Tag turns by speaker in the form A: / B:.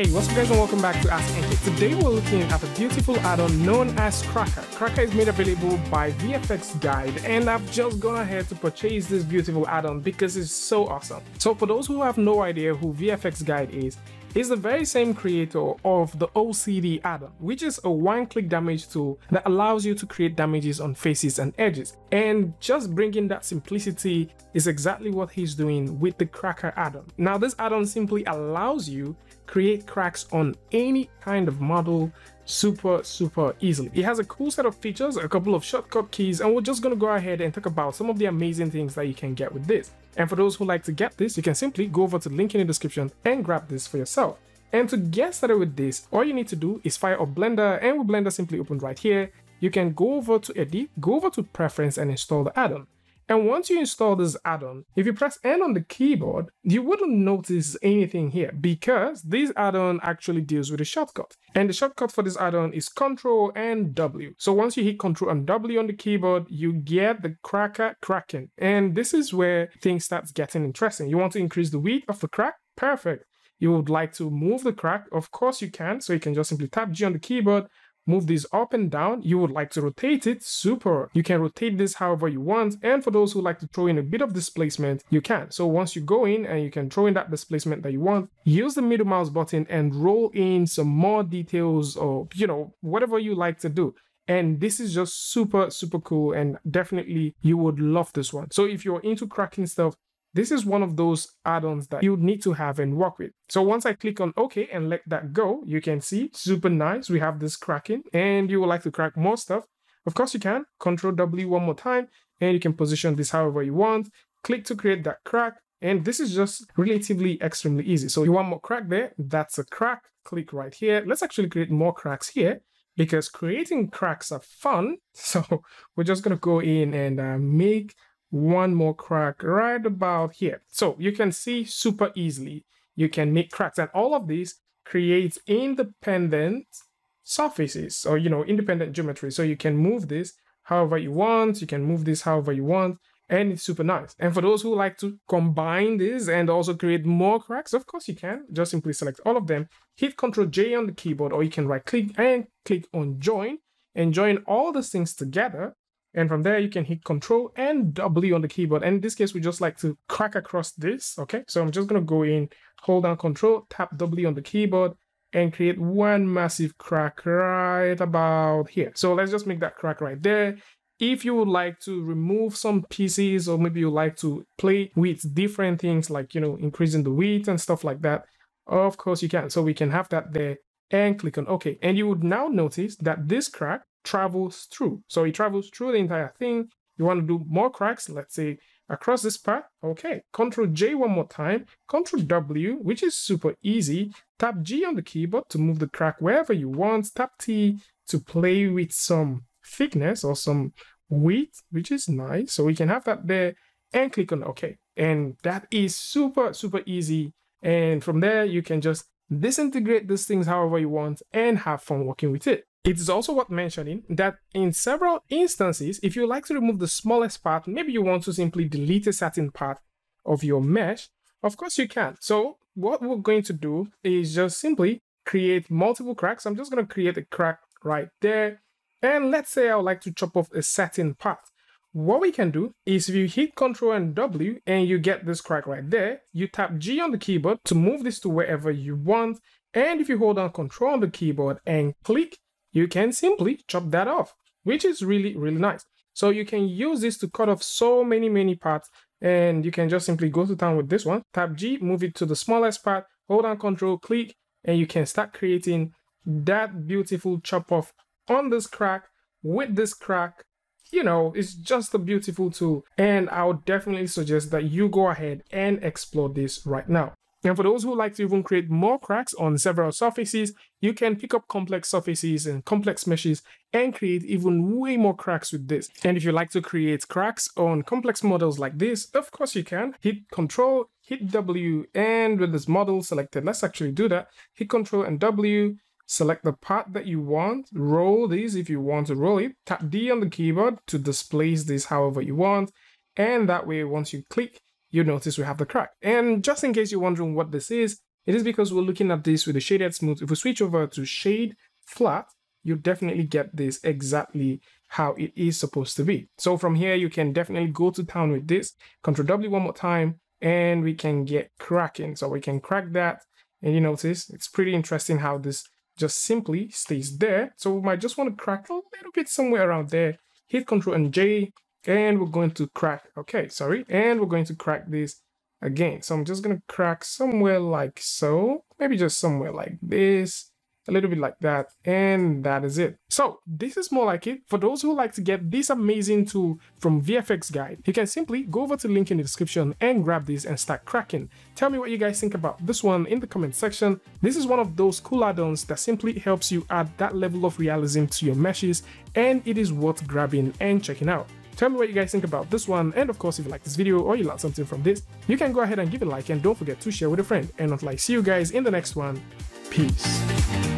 A: Hey, what's up guys and welcome back to Ask NK. Today we're looking at a beautiful add-on known as Cracker. Cracker is made available by VFX Guide and I've just gone ahead to purchase this beautiful add-on because it's so awesome. So for those who have no idea who VFX Guide is, is the very same creator of the OCD add-on, which is a one-click damage tool that allows you to create damages on faces and edges. And just bringing that simplicity is exactly what he's doing with the Cracker add-on. Now this add-on simply allows you create cracks on any kind of model super super easily it has a cool set of features a couple of shortcut keys and we're just to go ahead and talk about some of the amazing things that you can get with this and for those who like to get this, you can simply go over to the link in the description and grab this for yourself. And to get started with this, all you need to do is fire up Blender and with Blender simply opened right here, you can go over to Edit, go over to Preference and install the add-on. And once you install this add-on, if you press N on the keyboard, you wouldn't notice anything here because this add-on actually deals with a shortcut. And the shortcut for this add-on is Control and W. So once you hit Control and W on the keyboard, you get the cracker cracking. And this is where things starts getting interesting. You want to increase the width of the crack? Perfect. You would like to move the crack? Of course you can. So you can just simply tap G on the keyboard move this up and down. You would like to rotate it, super. You can rotate this however you want. And for those who like to throw in a bit of displacement, you can. So once you go in and you can throw in that displacement that you want, use the middle mouse button and roll in some more details or, you know, whatever you like to do. And this is just super, super cool. And definitely you would love this one. So if you're into cracking stuff, this is one of those add-ons that you need to have and work with. So once I click on OK and let that go, you can see super nice. We have this cracking and you would like to crack more stuff. Of course you can. Control W one more time and you can position this however you want. Click to create that crack. And this is just relatively extremely easy. So you want more crack there, that's a crack. Click right here. Let's actually create more cracks here because creating cracks are fun. So we're just going to go in and uh, make one more crack right about here. So you can see super easily, you can make cracks and all of these creates independent surfaces or, you know, independent geometry. So you can move this however you want, you can move this however you want, and it's super nice. And for those who like to combine this and also create more cracks, of course you can. Just simply select all of them, hit Ctrl J on the keyboard, or you can right click and click on join and join all these things together and from there, you can hit Control and W on the keyboard. And in this case, we just like to crack across this. Okay, so I'm just going to go in, hold down Control, tap W on the keyboard, and create one massive crack right about here. So let's just make that crack right there. If you would like to remove some pieces or maybe you like to play with different things like, you know, increasing the width and stuff like that, of course you can. So we can have that there and click on OK. And you would now notice that this crack travels through. So it travels through the entire thing. You want to do more cracks, let's say across this part. Okay, Control J one more time, Control W, which is super easy. Tap G on the keyboard to move the crack wherever you want. Tap T to play with some thickness or some width, which is nice. So we can have that there and click on OK. And that is super, super easy. And from there, you can just disintegrate these things however you want and have fun working with it. It is also worth mentioning that in several instances, if you like to remove the smallest part, maybe you want to simply delete a certain part of your mesh, of course you can. So what we're going to do is just simply create multiple cracks. I'm just going to create a crack right there. And let's say I would like to chop off a certain part. What we can do is if you hit Ctrl and W and you get this crack right there, you tap G on the keyboard to move this to wherever you want. And if you hold down Ctrl on the keyboard and click, you can simply chop that off, which is really, really nice. So you can use this to cut off so many, many parts and you can just simply go to town with this one, tap G, move it to the smallest part, hold down control, click, and you can start creating that beautiful chop off on this crack with this crack. You know, it's just a beautiful tool and I would definitely suggest that you go ahead and explore this right now. And for those who like to even create more cracks on several surfaces, you can pick up complex surfaces and complex meshes and create even way more cracks with this. And if you like to create cracks on complex models like this, of course you can. Hit Control, hit W, and with this model selected, let's actually do that. Hit Control and W, select the part that you want, roll this if you want to roll it, tap D on the keyboard to displace this however you want, and that way once you click, you notice we have the crack. And just in case you're wondering what this is, It is because we're looking at this with the shaded smooth. If we switch over to shade flat, you definitely get this exactly how it is supposed to be. So from here, you can definitely go to town with this. Control W one more time, and we can get cracking. So we can crack that, and you notice it's pretty interesting how this just simply stays there. So we might just want to crack a little bit somewhere around there. Hit Control and J, and we're going to crack. Okay, sorry, and we're going to crack this again. So I'm just going to crack somewhere like so, maybe just somewhere like this a little bit like that and that is it so this is more like it for those who like to get this amazing tool from vfx guide you can simply go over to the link in the description and grab this and start cracking tell me what you guys think about this one in the comment section this is one of those cool add-ons that simply helps you add that level of realism to your meshes and it is worth grabbing and checking out Tell me what you guys think about this one, and of course, if you like this video or you learned something from this, you can go ahead and give it a like and don't forget to share with a friend. And until I see you guys in the next one, peace.